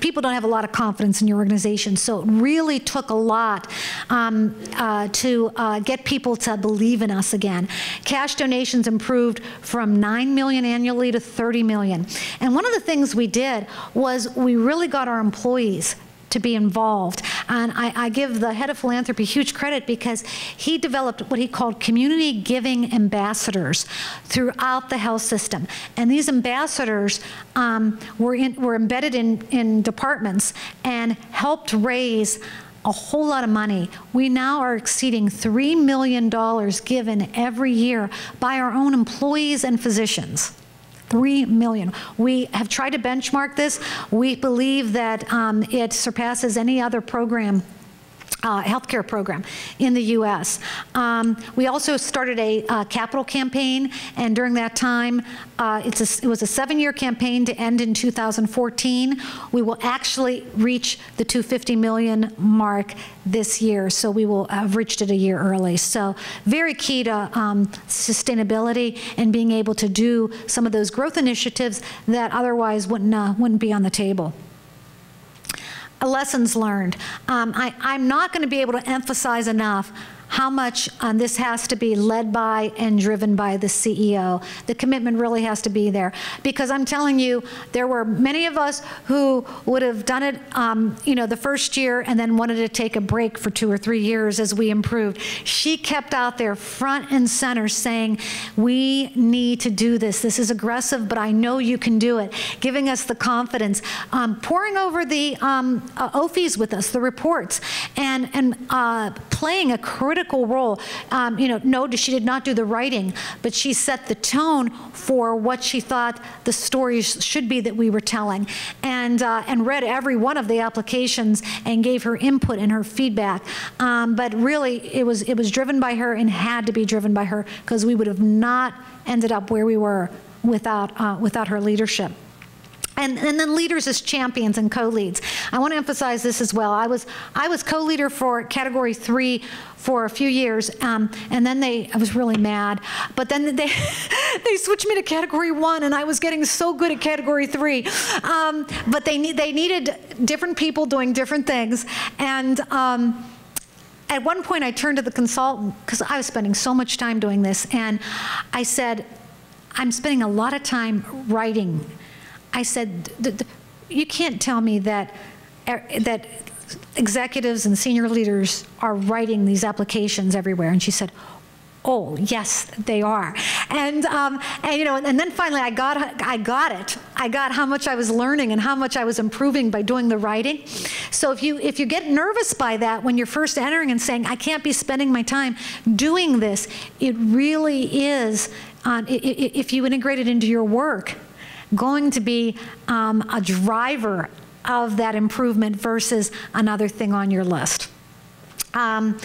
people don't have a lot of confidence in your organization. So it really took a lot um, uh, to uh, get people to believe in us again. Cash donations improved from 9 million annually to 30 million. And one of the things we did was we really got our employees to be involved. And I, I, give the head of philanthropy huge credit because he developed what he called community giving ambassadors throughout the health system. And these ambassadors um, were, in, were embedded in, in departments and helped raise a whole lot of money. We now are exceeding $3 million given every year by our own employees and physicians. 3 million. We have tried to benchmark this. We believe that um, it surpasses any other program uh, healthcare program in the U.S. Um, we also started a uh, capital campaign, and during that time, uh, a, it was a seven-year campaign to end in 2014. We will actually reach the 250 million mark this year, so we will have reached it a year early. So very key to um, sustainability and being able to do some of those growth initiatives that otherwise wouldn't, uh, wouldn't be on the table lessons learned. Um, I, I'm not going to be able to emphasize enough how much um, this has to be led by and driven by the CEO. The commitment really has to be there because I'm telling you, there were many of us who would have done it, um, you know, the first year and then wanted to take a break for two or three years as we improved. She kept out there front and center saying, we need to do this. This is aggressive, but I know you can do it. Giving us the confidence, um, pouring over the um, uh, OFIs with us, the reports, and, and uh, playing a critical critical role. Um, you know, no, she did not do the writing, but she set the tone for what she thought the stories should be that we were telling, and uh, and read every one of the applications and gave her input and her feedback. Um, but really, it was it was driven by her and had to be driven by her because we would have not ended up where we were without uh, without her leadership. And, and, then leaders as champions and co-leads. I want to emphasize this as well. I was I was co-leader for category three for a few years, um, and then they I was really mad. But then they they switched me to category one, and I was getting so good at category three. Um, but they they needed different people doing different things, and. Um, at one point, I turned to the consultant because I was spending so much time doing this, and I said, I'm spending a lot of time writing I said, you can't tell me that, er, that executives and senior leaders are writing these applications everywhere. And she said, oh yes they are. And um, and you know and then finally i got i got it. I got how much i was learning and how much i was improving by doing the writing. So if you if you get nervous by that when you're first entering and saying i can't be spending my time doing this it really is um, if you integrate it into your work going to be um, a driver of that improvement versus another thing on your list. Um,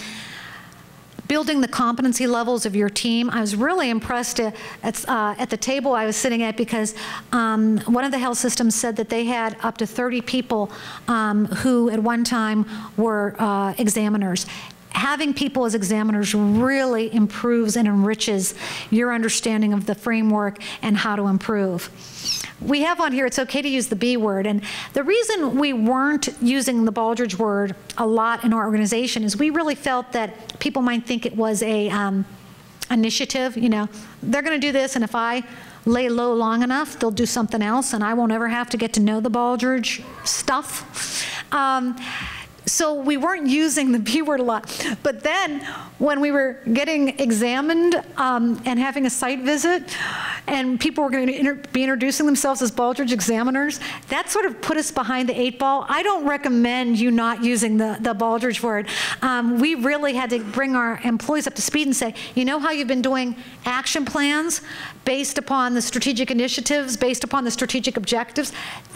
building the competency levels of your team. I was really impressed at, uh, at the table I was sitting at because um, one of the health systems said that they had up to 30 people um, who at one time were uh, examiners having people as examiners really improves and enriches your understanding of the framework and how to improve. We have on here, it's okay to use the B word. And the reason we weren't using the Baldrige word a lot in our organization is we really felt that people might think it was a um, initiative, you know, they're going to do this and if I lay low long enough, they'll do something else and I won't ever have to get to know the Baldrige stuff. Um, so we weren't using the B word a lot. But then when we were getting examined um, and having a site visit, and people were going to inter be introducing themselves as Baldrige examiners, that sort of put us behind the eight ball. I don't recommend you not using the, the Baldrige word. Um, we really had to bring our employees up to speed and say, you know how you've been doing action plans based upon the strategic initiatives, based upon the strategic objectives?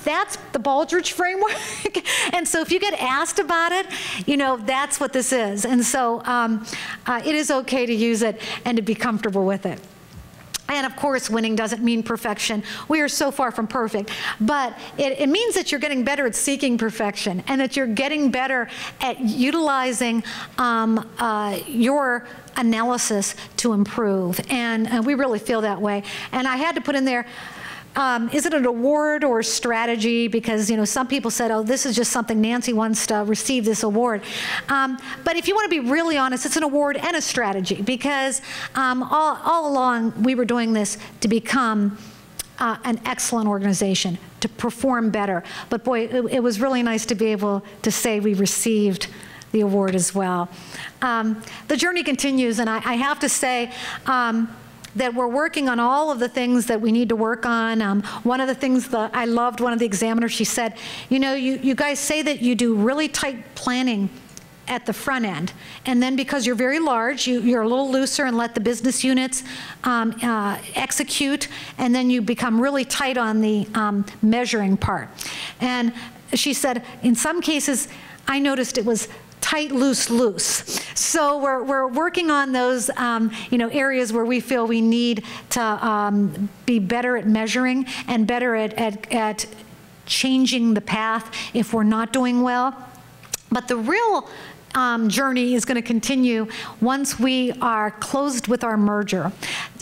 That's the Baldrige framework. and so if you get asked about it, you know, that's what this is. And so um, uh, it is okay to use it and to be comfortable with it. And of course, winning doesn't mean perfection. We are so far from perfect. But it, it, means that you're getting better at seeking perfection and that you're getting better at utilizing um, uh, your analysis to improve. And, and we really feel that way. And I had to put in there, um, is it an award or strategy? Because you know some people said, "Oh, this is just something Nancy wants to receive this award." Um, but if you want to be really honest, it's an award and a strategy because um, all, all along we were doing this to become uh, an excellent organization, to perform better. But boy, it, it, was really nice to be able to say we received the award as well. Um, the journey continues, and I, I have to say. Um, that we're working on all of the things that we need to work on. Um, one of the things that I loved, one of the examiners, she said, you know, you, you guys say that you do really tight planning at the front end. And then because you're very large, you, are a little looser and let the business units um, uh, execute, and then you become really tight on the um, measuring part. And she said, in some cases, I noticed it was tight, loose, loose. So we're, we're working on those um, you know, areas where we feel we need to um, be better at measuring and better at, at, at changing the path if we're not doing well. But the real um, journey is going to continue once we are closed with our merger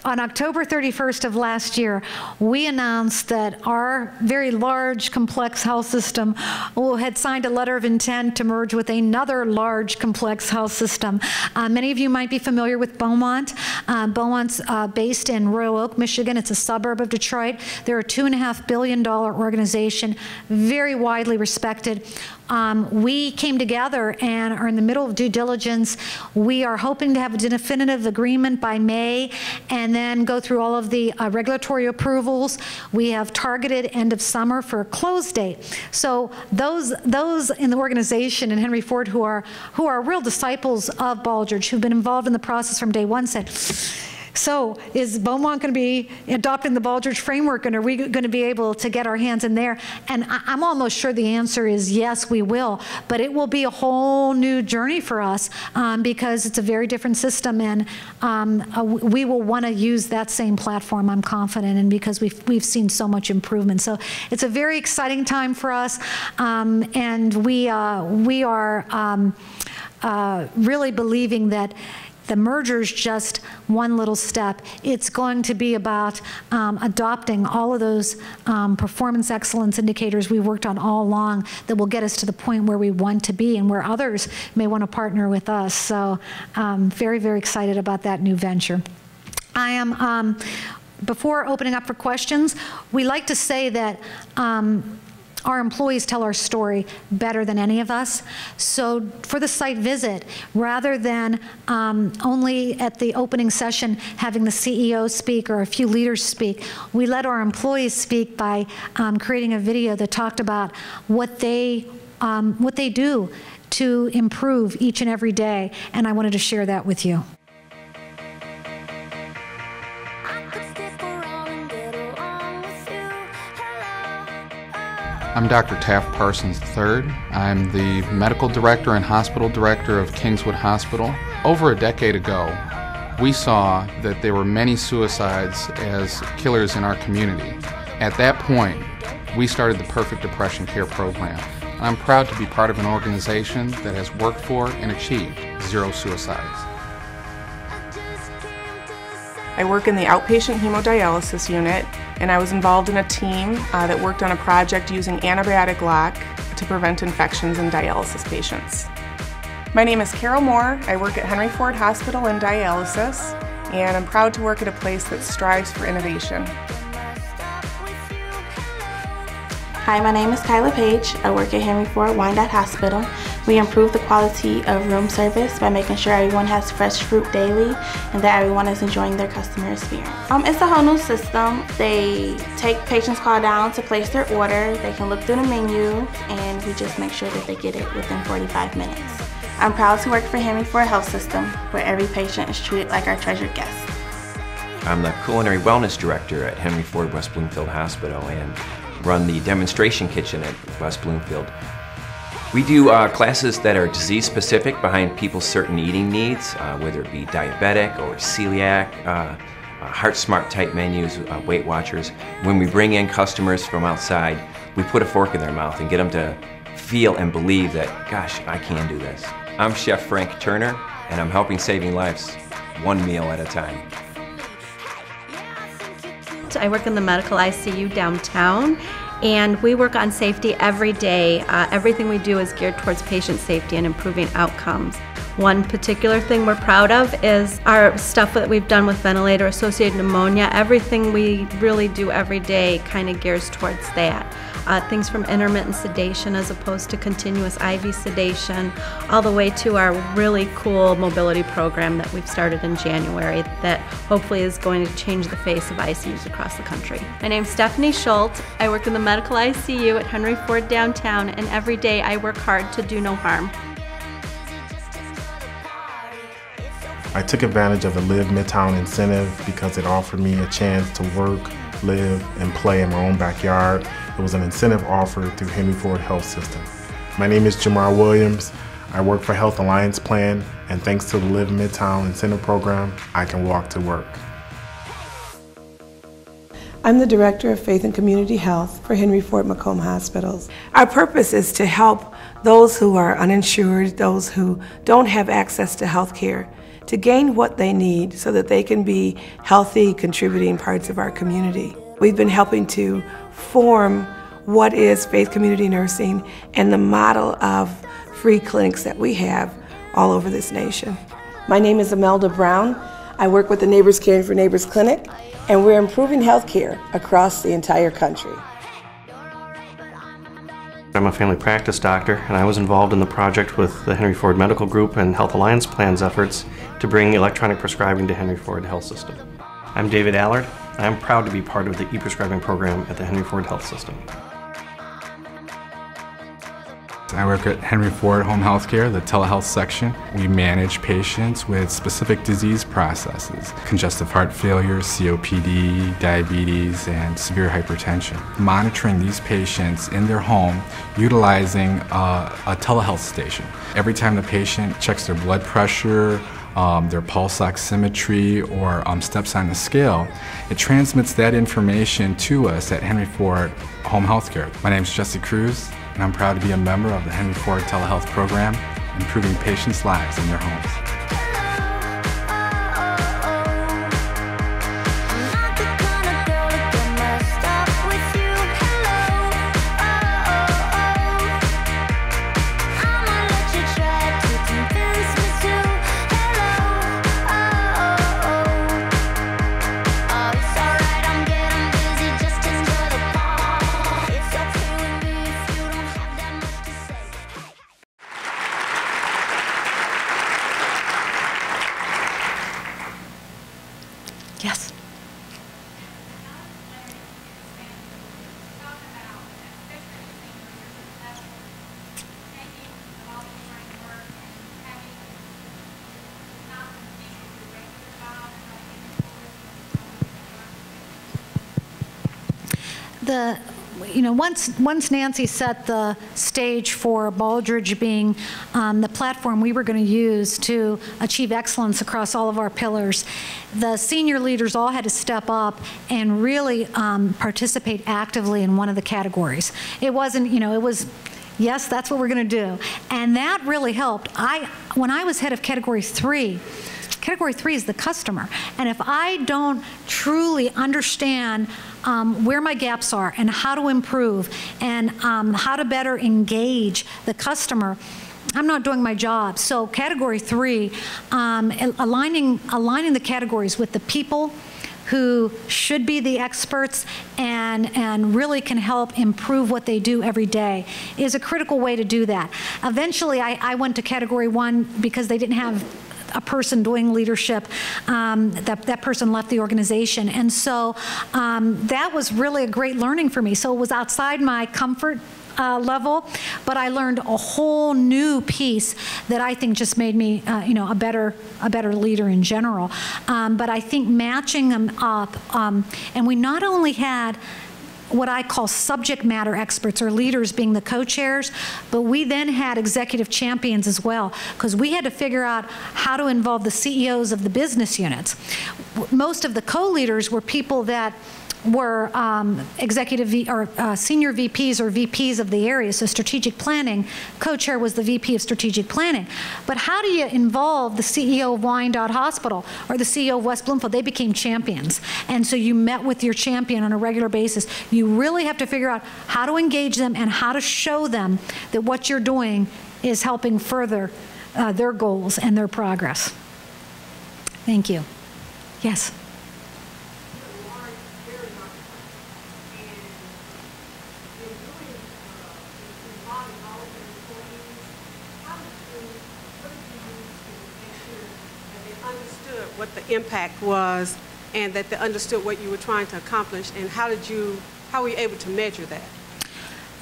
on October 31st of last year, we announced that our very large, complex health system had signed a letter of intent to merge with another large, complex health system. Uh, many of you might be familiar with Beaumont. Uh, Beaumont's uh, based in Royal Oak, Michigan. It's a suburb of Detroit. They're a $2.5 billion organization, very widely respected. Um, we came together and are in the middle of due diligence. We are hoping to have a definitive agreement by May and then go through all of the uh, regulatory approvals. We have targeted end of summer for a close date. So those those in the organization and Henry Ford who are who are real disciples of Baldrige, who've been involved in the process from day one, said so is Beaumont going to be adopting the Baldrige framework and are we going to be able to get our hands in there? And I, am almost sure the answer is yes, we will. But it will be a whole new journey for us um, because it's a very different system and um, uh, we will want to use that same platform, I'm confident, and because we've, we've seen so much improvement. So it's a very exciting time for us um, and we, uh, we are um, uh, really believing that the merger is just one little step. It's going to be about um, adopting all of those um, performance excellence indicators we worked on all along that will get us to the point where we want to be and where others may want to partner with us. So um, very, very excited about that new venture. I am, um, before opening up for questions, we like to say that um, our employees tell our story better than any of us. So for the site visit, rather than um, only at the opening session having the CEO speak or a few leaders speak, we let our employees speak by um, creating a video that talked about what they um, what they do to improve each and every day. And I wanted to share that with you.
I'm Dr. Taft Parsons III. I'm the medical director and hospital director of Kingswood Hospital. Over a decade ago, we saw that there were many suicides as killers in our community. At that point, we started the Perfect Depression Care Program. I'm proud to be part of an organization that has worked for and achieved zero suicides.
I work in the outpatient hemodialysis unit and I was involved in a team uh, that worked on a project using antibiotic lock to prevent infections in dialysis patients. My name is Carol Moore. I work at Henry Ford Hospital in dialysis and I'm proud to work at a place that strives for innovation.
Hi, my name is Kyla Page. I work at Henry Ford Wyandotte Hospital. We improve the quality of room service by making sure everyone has fresh fruit daily and that everyone is enjoying their customer experience. Um, it's a whole new system. They take patients' call down to place their order. They can look through the menu and we just make sure that they get it within 45 minutes. I'm proud to work for Henry Ford Health System where every patient is treated like our treasured guest.
I'm the Culinary Wellness Director at Henry Ford West Bloomfield Hospital and run the demonstration kitchen at West Bloomfield. We do uh, classes that are disease specific behind people's certain eating needs, uh, whether it be diabetic or celiac, uh, uh heart smart type menus, uh, Weight Watchers. When we bring in customers from outside, we put a fork in their mouth and get them to feel and believe that, gosh, I can do this. I'm Chef Frank Turner, and I'm helping saving lives one meal at a time.
I work in the medical ICU downtown, and we work on safety every day. Uh, everything we do is geared towards patient safety and improving outcomes. One particular thing we're proud of is our stuff that we've done with ventilator associated pneumonia. Everything we really do every day kind of gears towards that uh, things from intermittent sedation as opposed to continuous IV sedation, all the way to our really cool mobility program that we've started in January that hopefully is going to change the face of ICUs across the country. My name's Stephanie Schultz. I work in the medical ICU at Henry Ford downtown, and every day I work hard to do no harm.
I took advantage of the Live Midtown incentive because it offered me a chance to work, live, and play in my own backyard it was an incentive offered through Henry Ford Health System. My name is Jamar Williams. I work for Health Alliance Plan, and thanks to the Live Midtown Incentive Program, I can walk to work.
I'm the Director of Faith and Community Health for Henry Ford Macomb Hospitals. Our purpose is to help those who are uninsured, those who don't have access to health care, to gain what they need so that they can be healthy, contributing parts of our community. We've been helping to form what is faith community nursing and the model of free clinics that we have all over this nation. My name is Imelda Brown. I work with the Neighbors Caring for Neighbors Clinic, and we're improving health care across the entire country.
I'm a family practice doctor, and I was involved in the project with the Henry Ford Medical Group and Health Alliance Plan's efforts to bring electronic prescribing to Henry Ford Health System. I'm David Allard. I'm proud to be part of the e-prescribing program at the Henry Ford Health System.
I work at Henry Ford Home Health Care, the telehealth section. We manage patients with specific disease processes congestive heart failure, COPD, diabetes, and severe hypertension. Monitoring these patients in their home utilizing a, a telehealth station. Every time the patient checks their blood pressure, um, their pulse oximetry, or um, steps on the scale, it transmits that information to us at Henry Ford Home Health Care. My name is Jesse Cruz and I'm proud to be a member of the Henry Ford Telehealth Program, improving patients' lives in their homes.
Once, once Nancy set the stage for Baldrige being um, the platform we were going to use to achieve excellence across all of our pillars, the senior leaders all had to step up and really um, participate actively in one of the categories. It wasn't, you know, it was yes, that's what we're going to do. And that really helped. I, when I was head of category three, Category three is the customer. And if I don't truly understand um, where my gaps are and how to improve and um, how to better engage the customer, I'm not doing my job. So category three, um, aligning, aligning the categories with the people who should be the experts and, and really can help improve what they do every day is a critical way to do that. Eventually, I, I went to category one because they didn't have a person doing leadership, um, that, that person left the organization. And so um, that was really a great learning for me. So it was outside my comfort uh, level, but I learned a whole new piece that I think just made me, uh, you know, a better a better leader in general. Um, but I think matching them up, um, and we not only had what I call subject matter experts or leaders being the co-chairs, but we then had executive champions as well because we had to figure out how to involve the CEOs of the business units. Most of the co-leaders were people that were um, executive v or uh, senior VPs or VPs of the area, so strategic planning. Co-chair was the VP of strategic planning. But how do you involve the CEO of Wyandotte Hospital or the CEO of West Bloomfield? They became champions. And so you met with your champion on a regular basis. You really have to figure out how to engage them and how to show them that what you're doing is helping further uh, their goals and their progress. Thank you. Yes.
what the impact was and that they understood what you were trying to accomplish and how did you, how were you able to measure that?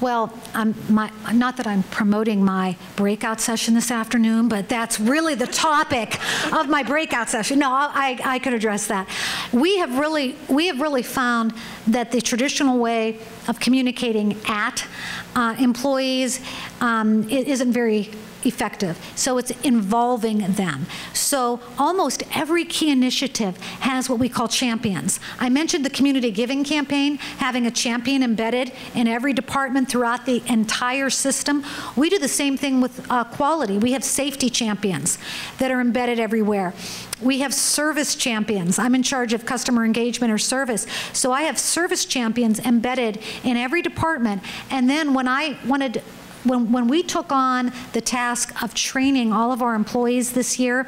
Well, I'm my, not that I'm promoting my breakout session this afternoon, but that's really the topic of my breakout session. No, I, I could address that. We have really, we have really found that the traditional way of communicating at uh, employees um, isn't very effective. So it's involving them. So almost every key initiative has what we call champions. I mentioned the community giving campaign, having a champion embedded in every department throughout the entire system. We do the same thing with uh, quality. We have safety champions that are embedded everywhere. We have service champions. I'm in charge of customer engagement or service. So I have service champions embedded in every department. And then when I wanted when, when we took on the task of training all of our employees this year,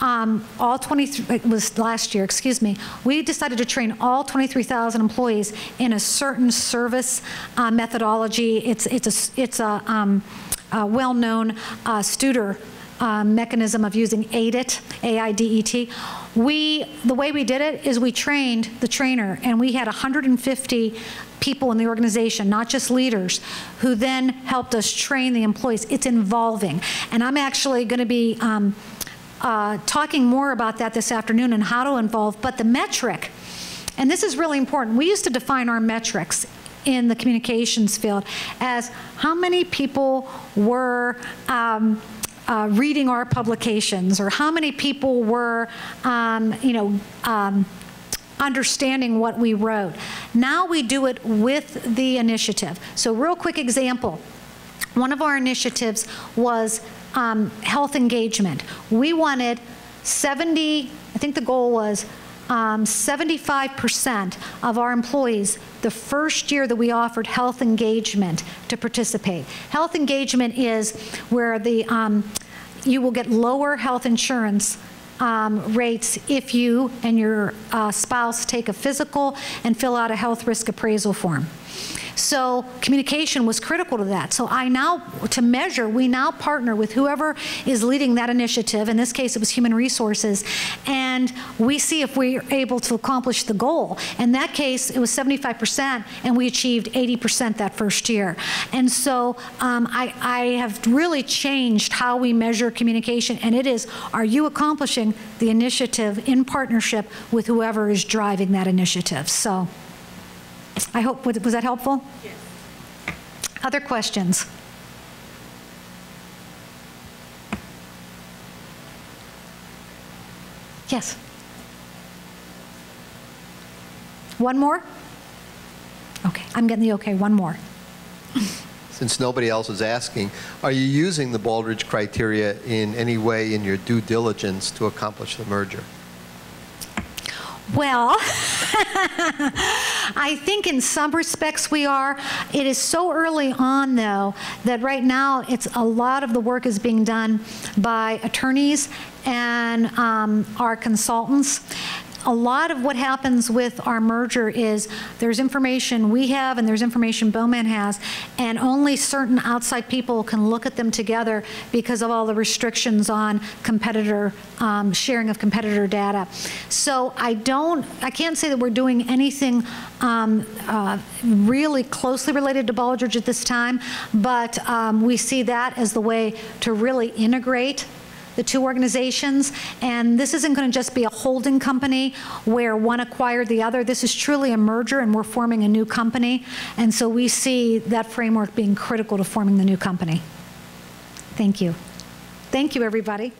um, all 23, it was last year, excuse me, we decided to train all 23,000 employees in a certain service uh, methodology. It's, it's a, it's a, um, a well-known uh, Studer uh, mechanism of using AIDET, A-I-D-E-T. We, the way we did it is we trained the trainer, and we had 150 people in the organization, not just leaders, who then helped us train the employees. It's involving. And I'm actually going to be um, uh, talking more about that this afternoon and how to involve, but the metric, and this is really important, we used to define our metrics in the communications field as how many people were um, uh, reading our publications or how many people were, um, you know, um, understanding what we wrote. Now we do it with the initiative. So real quick example. One of our initiatives was um, health engagement. We wanted 70, I think the goal was um, 75% of our employees the first year that we offered health engagement to participate. Health engagement is where the um, you will get lower health insurance um, rates if you and your uh, spouse take a physical and fill out a health risk appraisal form. So communication was critical to that. So I now, to measure, we now partner with whoever is leading that initiative. In this case, it was human resources. And we see if we're able to accomplish the goal. In that case, it was 75%, and we achieved 80% that first year. And so um, I, I have really changed how we measure communication, and it is, are you accomplishing the initiative in partnership with whoever is driving that initiative? So. I hope, was that helpful? Yes. Other questions? Yes. One more? Okay, I'm getting the okay, one more.
Since nobody else is asking, are you using the Baldrige criteria in any way in your due diligence to accomplish the merger?
Well, I think in some respects we are. It is so early on, though, that right now it's a lot of the work is being done by attorneys and um, our consultants a lot of what happens with our merger is there's information we have and there's information Beaumont has, and only certain outside people can look at them together because of all the restrictions on competitor um, sharing of competitor data. So I don't, I can't say that we're doing anything um, uh, really closely related to Baldrige at this time, but um, we see that as the way to really integrate the two organizations. And this isn't going to just be a holding company where one acquired the other. This is truly a merger and we're forming a new company. And so we see that framework being critical to forming the new company. Thank you. Thank you, everybody.